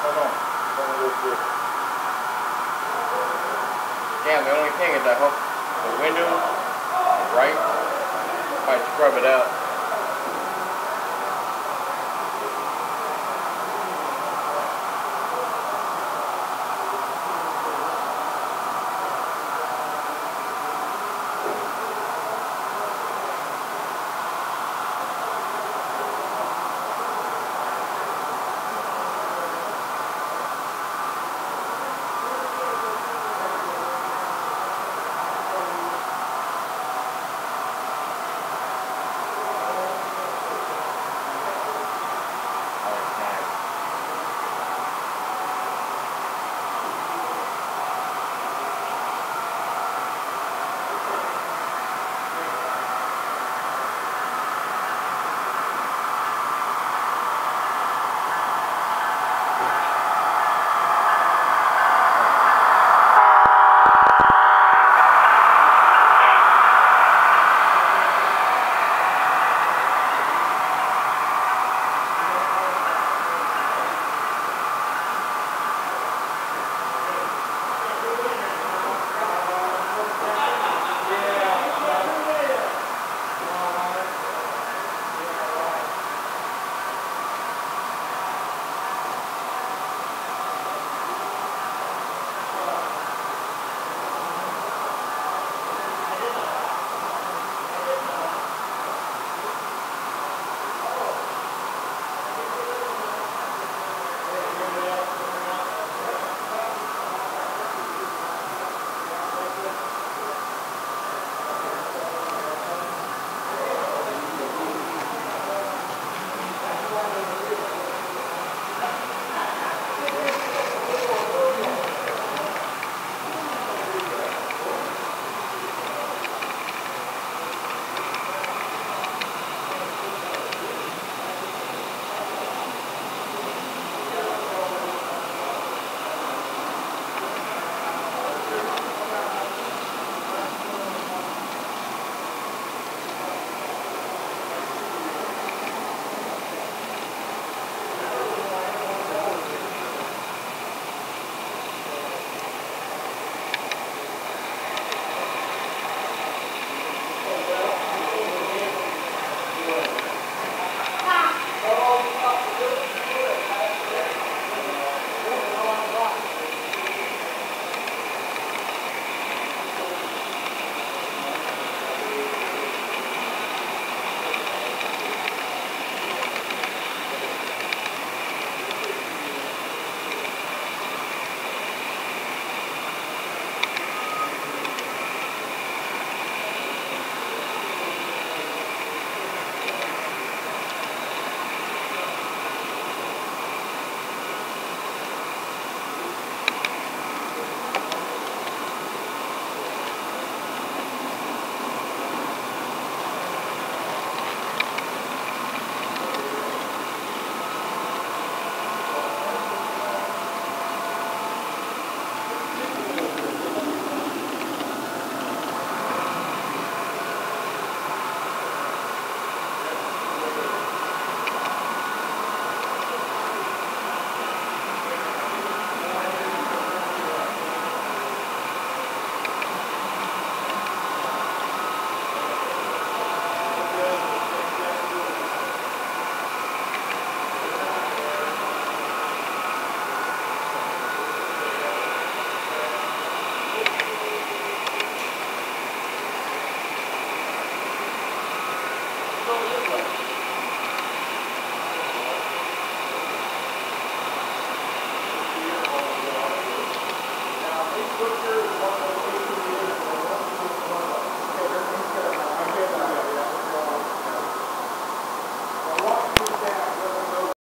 Hold the only thing is I hope the window, right, might scrub it out.